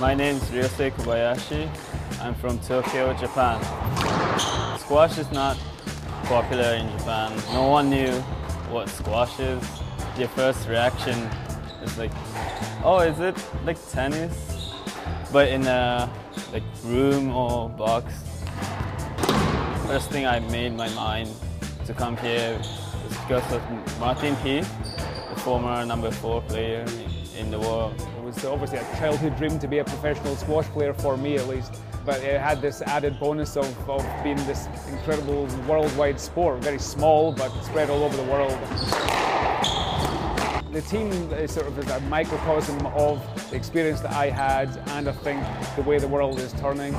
My name is Ryosei Kobayashi. I'm from Tokyo, Japan. Squash is not popular in Japan. No one knew what squash is. Your first reaction is like, oh, is it like tennis? But in a like room or box. First thing I made my mind to come here is because of Martin Heath, the former number four player in the world. Was obviously a childhood dream to be a professional squash player for me at least, but it had this added bonus of, of being this incredible worldwide sport, very small but spread all over the world. The team is sort of a microcosm of the experience that I had and I think the way the world is turning.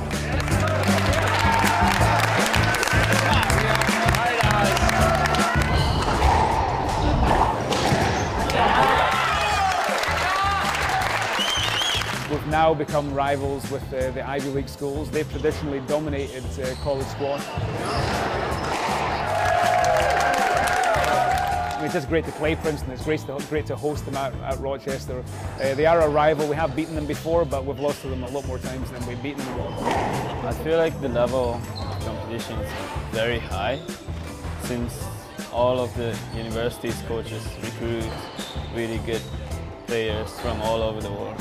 Now become rivals with uh, the Ivy League schools. They've traditionally dominated uh, college squash. I mean, it's just great to play Princeton. It's great to, great to host them at, at Rochester. Uh, they are a rival. We have beaten them before, but we've lost to them a lot more times than we've beaten them. I feel like the level of competition is very high since all of the universities coaches recruit really good players from all over the world.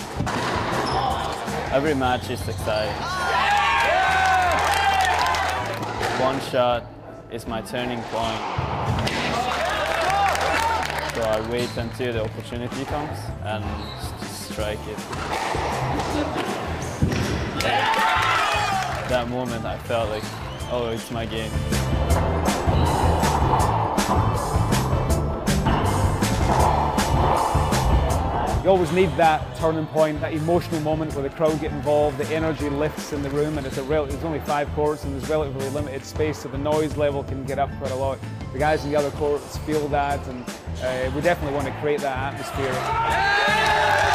Every match is exciting. One shot is my turning point. So I wait until the opportunity comes and strike it. That moment I felt like, oh, it's my game. You always need that turning point, that emotional moment where the crowd get involved, the energy lifts in the room, and it's a rel- there's only five courts and there's relatively limited space, so the noise level can get up quite a lot. The guys in the other courts feel that, and uh, we definitely want to create that atmosphere.